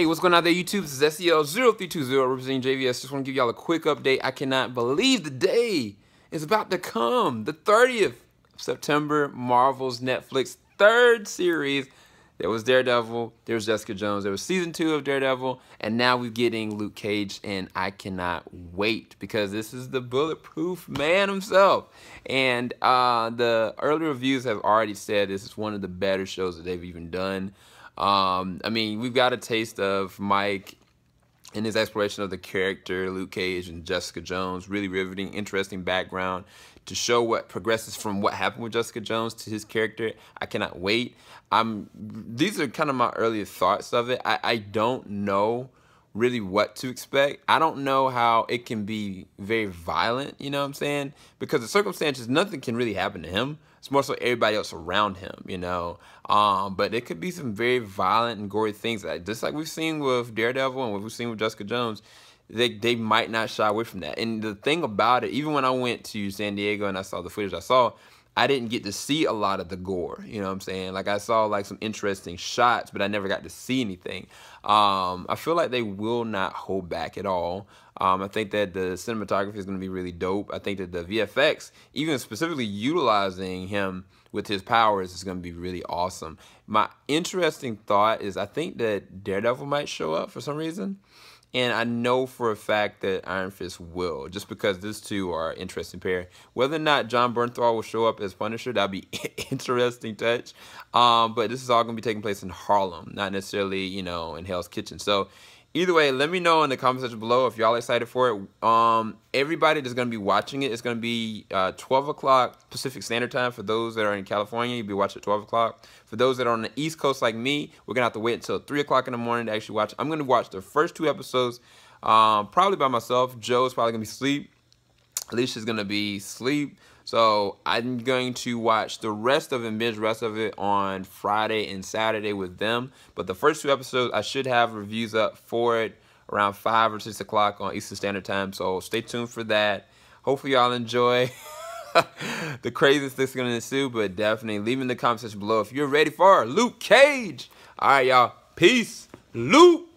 Hey, what's going on there, YouTube? This is SEL0320 representing JVS. Just want to give y'all a quick update. I cannot believe the day is about to come. The 30th of September, Marvel's Netflix third series. There was Daredevil, there was Jessica Jones, there was season two of Daredevil, and now we're getting Luke Cage, and I cannot wait because this is the bulletproof man himself. And uh, the early reviews have already said this is one of the better shows that they've even done. Um, I mean, we've got a taste of Mike in his exploration of the character Luke Cage and Jessica Jones. Really riveting, interesting background to show what progresses from what happened with Jessica Jones to his character. I cannot wait. I'm. These are kind of my earliest thoughts of it. I, I don't know really what to expect. I don't know how it can be very violent, you know what I'm saying? Because the circumstances, nothing can really happen to him. It's more so everybody else around him, you know. Um, but it could be some very violent and gory things, just like we've seen with Daredevil and what we've seen with Jessica Jones. They they might not shy away from that. And the thing about it, even when I went to San Diego and I saw the footage I saw, I didn't get to see a lot of the gore. You know what I'm saying? Like I saw like some interesting shots, but I never got to see anything. Um, I feel like they will not hold back at all. Um, I think that the cinematography is going to be really dope. I think that the VFX, even specifically utilizing him with his powers, is going to be really awesome. My interesting thought is I think that Daredevil might show up for some reason. And I know for a fact that Iron Fist will, just because these two are interesting pair. Whether or not Jon Bernthal will show up as Punisher, that'd be interesting touch. Um, but this is all gonna be taking place in Harlem, not necessarily, you know, in Hell's Kitchen. So either way, let me know in the comment section below if y'all excited for it. Um, everybody that's gonna be watching it, it's gonna be uh, 12 o'clock Pacific Standard Time for those that are in California. You'll be watching at 12 o'clock. For those that are on the East Coast like me, we're gonna have to wait until 3 o'clock in the morning to actually watch. I'm gonna watch the first two episodes, um, probably by myself. Joe's probably gonna be asleep. Alicia's gonna be asleep. So I'm going to watch the rest of it, binge rest of it on Friday and Saturday with them. But the first two episodes, I should have reviews up for it around 5 or 6 o'clock on Eastern Standard Time. So stay tuned for that. Hopefully y'all enjoy the craziness that's to ensue. But definitely leave in the comment section below if you're ready for Luke Cage. All right, y'all. Peace. Luke.